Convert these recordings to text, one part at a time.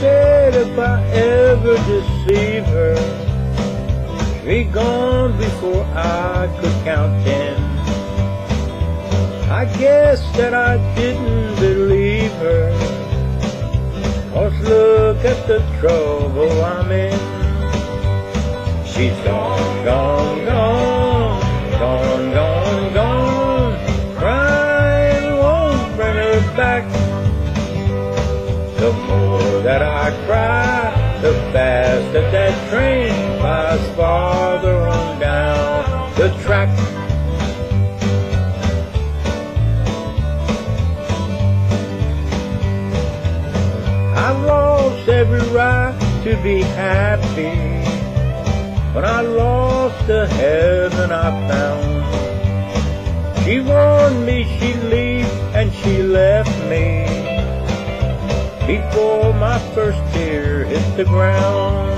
said if I ever deceive her, be gone before I could count ten. I guess that I didn't believe her. Cause look at the trouble I'm in. She's gone, I cry, the faster that train flies farther on down the track. I've lost every right to be happy, but I lost the heaven I found. She warned me she'd leave and she left me before my first tear hit the ground.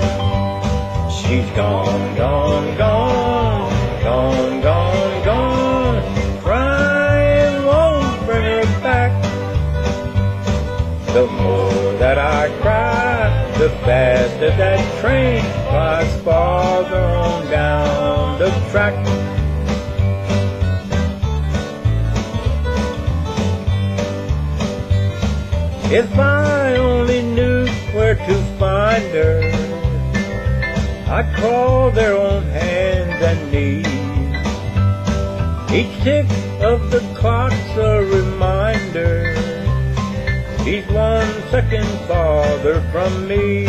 She's gone, gone, gone, gone, gone, gone. Crying won't bring her back. The more that I cry, the faster that train flies farther on down the track. If I only knew where to find her, I'd crawl there on hands and knees. Each tick of the clock's a reminder. She's one second farther from me.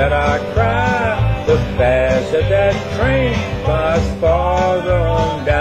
that I cry, the faster that train must fall on down.